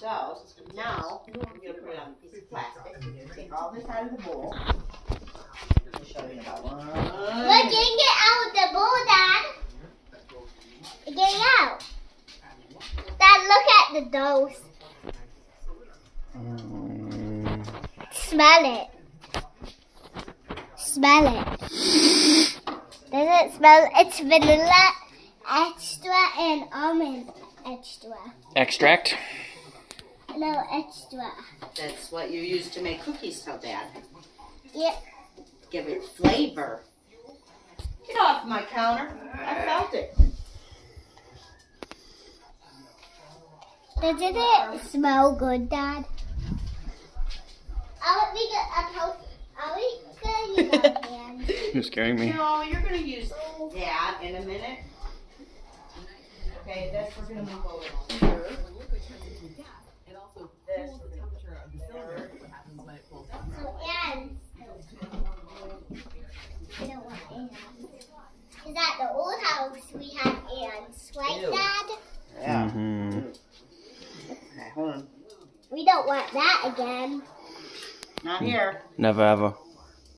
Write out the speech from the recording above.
So now we're gonna put it on a piece of plastic. You're gonna take all this out of the bowl. I'll show you about one. Look, get it out of the bowl, Dad. Get it out. Dad, look at the dose. Smell it. Smell it. Does it smell? It's vanilla extra and almond extra. extract. No, extra. That's what you use to make cookies so bad. Yep. Give it flavor. Get off my counter. I felt it. Doesn't it uh, smell good, Dad? I'll be a toast. I'll be good, you know, hands. You're scaring me. No, you're gonna use that in a minute. Okay, this we're gonna move over here. This we're gonna So ants. We don't want ants. Because at the old house we had ants, right, Ew. Dad? Yeah. hmm Okay, hold on. We don't want that again. Not here. Never ever.